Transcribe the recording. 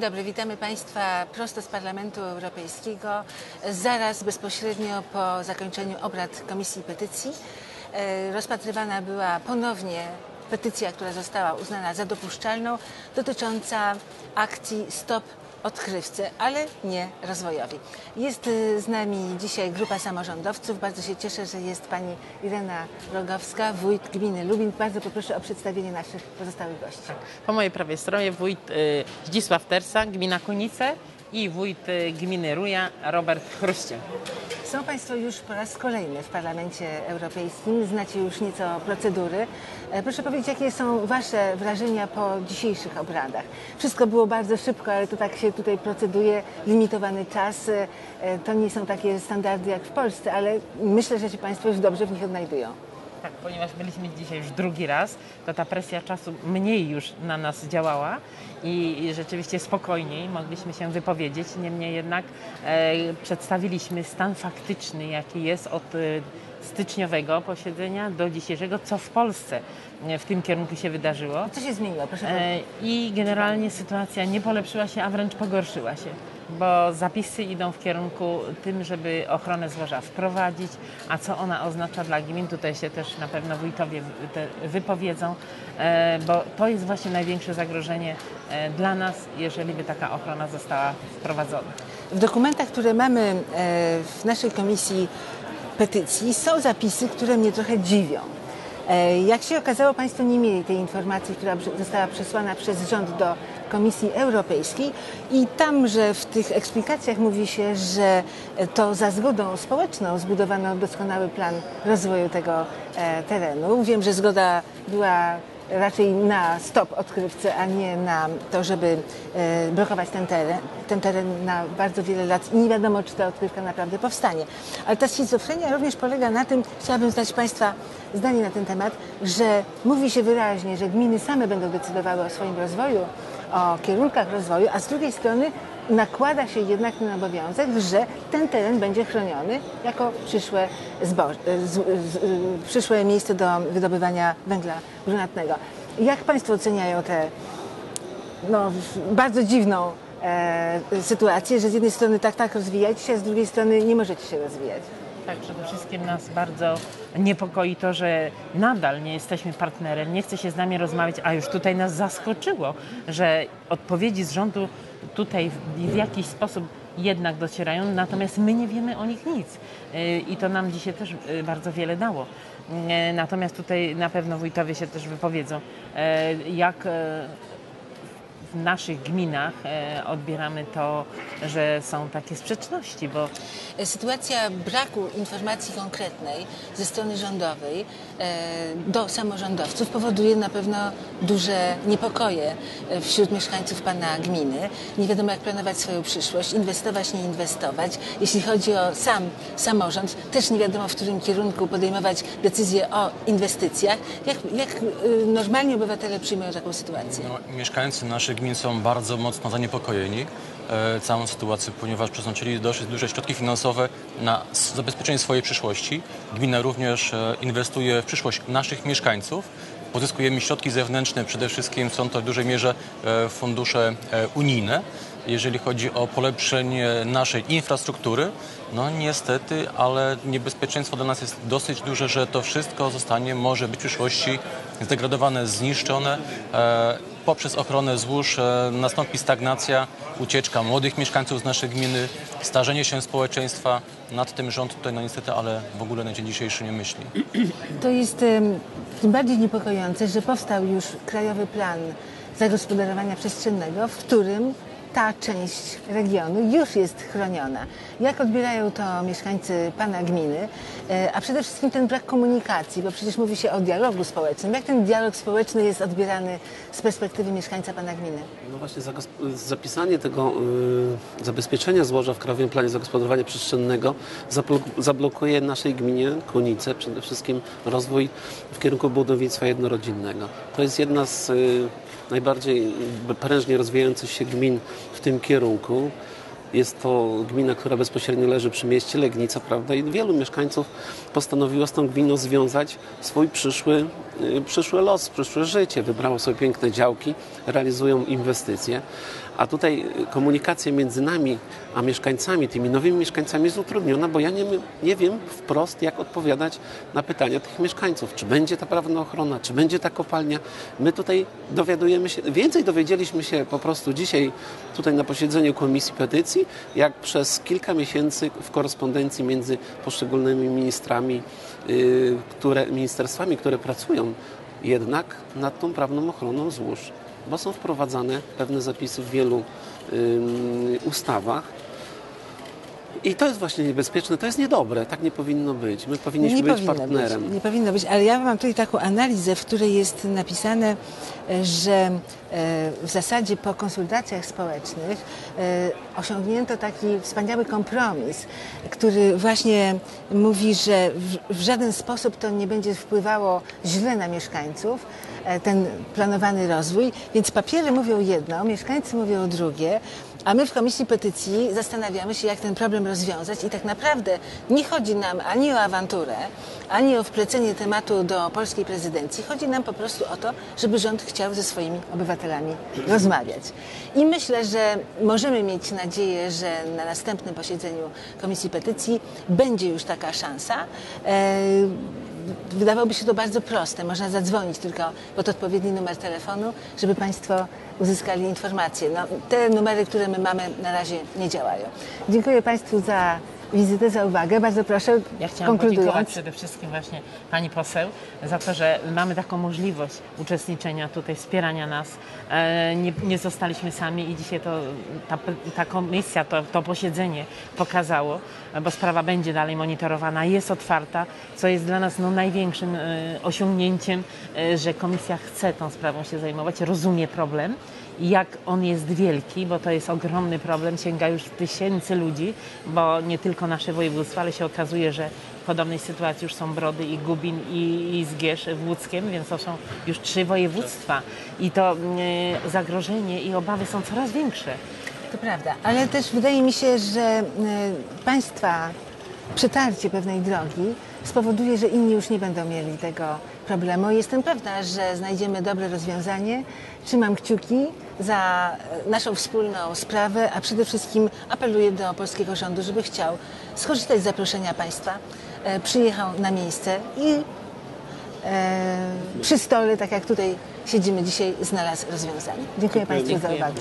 Dzień dobry, witamy Państwa prosto z Parlamentu Europejskiego, zaraz bezpośrednio po zakończeniu obrad Komisji Petycji. E, Rozpatrywana była ponownie petycja, która została uznana za dopuszczalną, dotycząca akcji Stop Odkrywcy, ale nie rozwojowi. Jest e, z nami dzisiaj grupa samorządowców. Bardzo się cieszę, że jest Pani Irena Rogowska, wójt gminy Lubin. Bardzo poproszę o przedstawienie naszych pozostałych gości. Po mojej prawej stronie wójt y, Zdzisław Tersa, gmina Kunice i wójt gminy Ruja Robert Chruściel. Są Państwo już po raz kolejny w Parlamencie Europejskim, znacie już nieco procedury. E, Proszę powiedzieć, jakie są Wasze wrażenia po dzisiejszych obradach? Wszystko było bardzo szybko, ale to tak się tutaj proceduje, limitowany czas. E, e, To nie są takie standardy jak w Polsce, ale myślę, że się Państwo już dobrze w nich odnajdują. Tak, ponieważ byliśmy dzisiaj już drugi raz, to ta presja czasu mniej już na nas działała i, rzeczywiście spokojniej mogliśmy się wypowiedzieć. Niemniej jednak e, przedstawiliśmy stan faktyczny, jaki jest od e, styczniowego posiedzenia do dzisiejszego, co w Polsce e, w tym kierunku się wydarzyło. Co się zmieniło? Proszę powiedzieć. I generalnie sytuacja nie polepszyła się, a wręcz pogorszyła się, bo zapisy idą w kierunku tym, żeby ochronę złoża wprowadzić, a co ona oznacza dla gmin, tutaj się też na pewno wójtowie wypowiedzą, e, bo to jest właśnie największe zagrożenie e, dla nas, jeżeli by taka ochrona została wprowadzona. W dokumentach, które mamy e, w naszej komisji petycji, są zapisy, które mnie trochę dziwią. E, Jak się okazało, Państwo nie mieli tej informacji, która została przesłana przez rząd do Komisji Europejskiej i tam, że w tych eksplikacjach mówi się, że to za zgodą społeczną zbudowano doskonały plan rozwoju tego e, terenu. Wiem, że zgoda była raczej na stop odkrywcy, a nie na to, żeby e, blokować ten teren, ten teren na bardzo wiele lat i nie wiadomo, czy ta odkrywka naprawdę powstanie. Ale ta schizofrenia również polega na tym, chciałabym znać Państwa zdanie na ten temat, że mówi się wyraźnie, że gminy same będą decydowały o swoim rozwoju, o kierunkach rozwoju, a z drugiej strony nakłada się jednak ten obowiązek, że ten teren będzie chroniony jako przyszłe, zboż, z, z, przyszłe miejsce do wydobywania węgla brunatnego. Jak Państwo oceniają tę no, bardzo dziwną e, sytuację, że z jednej strony tak, tak rozwijajcie się, a z drugiej strony nie możecie się rozwijać? Tak, przede wszystkim nas bardzo niepokoi to, że nadal nie jesteśmy partnerem, nie chce się z nami rozmawiać, a już tutaj nas zaskoczyło, że odpowiedzi z rządu tutaj w, jakiś sposób jednak docierają, natomiast my nie wiemy o nich nic. Yy, I to nam dzisiaj też yy, bardzo wiele dało. Yy, Natomiast tutaj na pewno wójtowie się też wypowiedzą, jak w naszych gminach e, odbieramy to, że są takie sprzeczności, bo Sytuacja braku informacji konkretnej ze strony rządowej e, do samorządowców powoduje na pewno duże niepokoje e, wśród mieszkańców Pana gminy. Nie wiadomo, jak planować swoją przyszłość, inwestować, nie inwestować. Jeśli chodzi o sam samorząd, też nie wiadomo, w którym kierunku podejmować decyzje o inwestycjach. Jak, jak y, normalni obywatele przyjmują taką sytuację? No, mieszkańcy naszych gmin są bardzo mocno zaniepokojeni e, całą sytuacją, ponieważ przeznaczyli dosyć duże środki finansowe na zabezpieczenie swojej przyszłości. Gmina również e, inwestuje w przyszłość naszych mieszkańców. Pozyskujemy środki zewnętrzne, przede wszystkim są to w dużej mierze e, fundusze unijne. Jeżeli chodzi o polepszenie naszej infrastruktury, no niestety, ale niebezpieczeństwo dla nas jest dosyć duże, że to wszystko zostanie, może być w przyszłości zdegradowane, zniszczone. E, poprzez ochronę złóż e, nastąpi stagnacja, ucieczka młodych mieszkańców z naszej gminy, starzenie się społeczeństwa. Nad tym rząd tutaj no niestety, ale w ogóle na dzień dzisiejszy nie myśli. To jest tym bardziej niepokojące, że powstał już Krajowy Plan Zagospodarowania Przestrzennego, w którym ta część regionu już jest chroniona. Jak odbierają to mieszkańcy Pana gminy, E, a przede wszystkim ten brak komunikacji, bo przecież mówi się o dialogu społecznym. Jak ten dialog społeczny jest odbierany z perspektywy mieszkańca Pana gminy? No właśnie zapisanie tego y, zabezpieczenia złoża w Krajowym Planie Zagospodarowania Przestrzennego zablo- zablokuje naszej gminie, Konice, przede wszystkim rozwój w kierunku budownictwa jednorodzinnego. To jest jedna z y, najbardziej prężnie rozwijających się gmin w tym kierunku. Jest to gmina, która bezpośrednio leży przy mieście Legnica, prawda? I wielu mieszkańców postanowiło z tą gminą związać swój przyszły, y, przyszły los, przyszłe życie. Wybrało sobie piękne działki, realizują inwestycje. A tutaj y, komunikacja między nami a mieszkańcami, tymi nowymi mieszkańcami jest utrudniona, bo ja nie, nie wiem wprost, jak odpowiadać na pytania tych mieszkańców. Czy będzie ta prawna ochrona, czy będzie ta kopalnia. My tutaj dowiadujemy się, więcej dowiedzieliśmy się po prostu dzisiaj tutaj na posiedzeniu Komisji Petycji, jak przez kilka miesięcy w korespondencji między poszczególnymi ministrami, yy, które, ministerstwami, które pracują jednak nad tą prawną ochroną złóż, bo są wprowadzane pewne zapisy w wielu ustawach. I to jest właśnie niebezpieczne, to jest niedobre, tak nie powinno być. My powinniśmy być partnerem. Być, nie powinno być, ale ja mam tutaj taką analizę, w której jest napisane, e, że e, w zasadzie po konsultacjach społecznych e, osiągnięto taki wspaniały kompromis, który właśnie mówi, że w żaden sposób to nie będzie wpływało źle na mieszkańców, ten planowany rozwój, więc papiery mówią jedno, mieszkańcy mówią drugie, a my w Komisji Petycji zastanawiamy się, jak ten problem rozwiązać i tak naprawdę nie chodzi nam ani o awanturę, ani o wplecenie tematu do polskiej prezydencji. Chodzi nam po prostu o to, żeby rząd chciał ze swoimi obywatelami rozmawiać. I myślę, że możemy mieć nadzieję, że na następnym posiedzeniu Komisji Petycji będzie już taka szansa. Wydawałoby się to bardzo proste. Można zadzwonić tylko pod odpowiedni numer telefonu, żeby Państwo uzyskali informacje. No, te numery, które my mamy na razie nie działają. Dziękuję Państwu za wizytę, za uwagę. Bardzo proszę, Ja chciałam podziękować przede wszystkim właśnie Pani poseł za to, że mamy taką możliwość uczestniczenia tutaj, wspierania nas. E, Nie, nie zostaliśmy sami i dzisiaj to, ta, ta komisja, to, to posiedzenie pokazało, bo sprawa będzie dalej monitorowana, jest otwarta, co jest dla nas no, największym e, osiągnięciem, e, że komisja chce tą sprawą się zajmować, rozumie problem jak on jest wielki, bo to jest ogromny problem, sięga już tysięcy ludzi, bo nie tylko nasze województwo, ale się okazuje, że w podobnej sytuacji już są Brody i Gubin i, i Zgierz w Łódzkiem, więc to są już trzy województwa i to e, zagrożenie i obawy są coraz większe. To prawda, ale też wydaje mi się, że y, Państwa przetarcie pewnej drogi spowoduje, że inni już nie będą mieli tego problemu. Jestem pewna, że znajdziemy dobre rozwiązanie. Trzymam kciuki za e, naszą wspólną sprawę, a przede wszystkim apeluję do polskiego rządu, żeby chciał skorzystać z zaproszenia Państwa, e, przyjechał na miejsce i e, przy stole, tak jak tutaj siedzimy dzisiaj, znalazł rozwiązanie. Dziękuję Państwu za Dziękuję. uwagę.